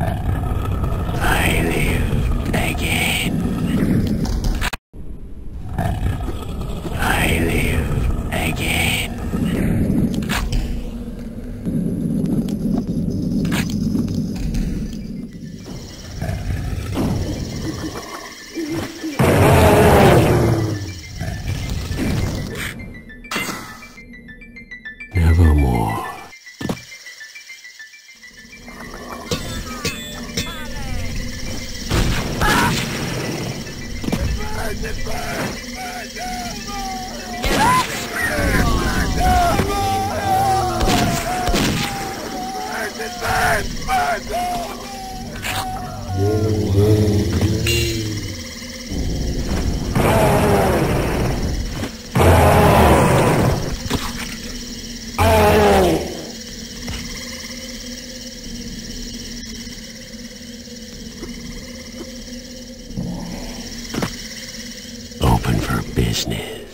Yeah. Open for business.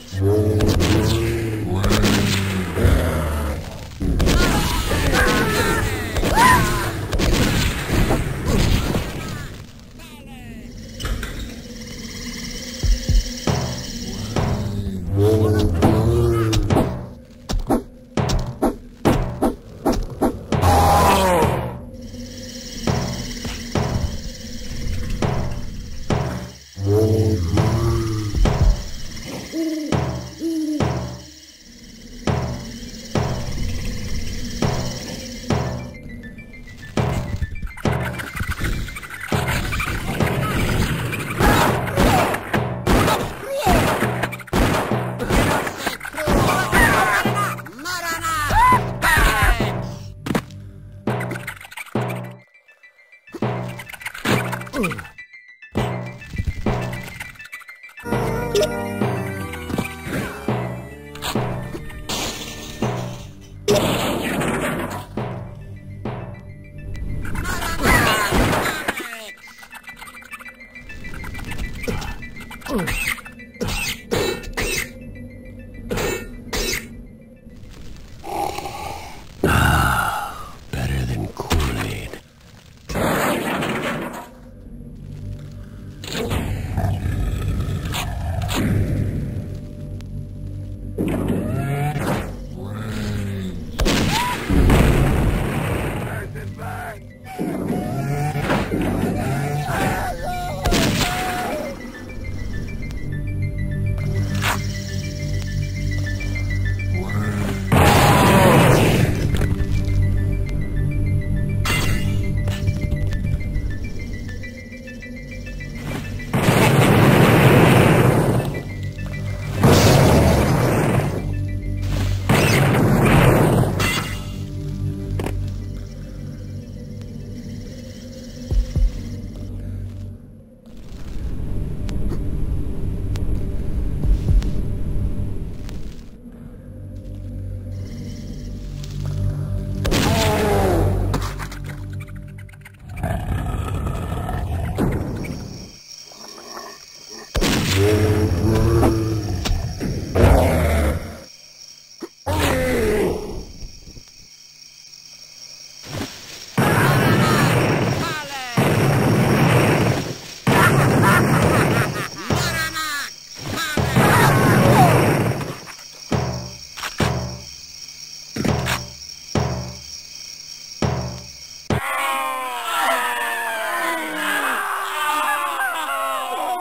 Better than Kool-Aid. Yeah.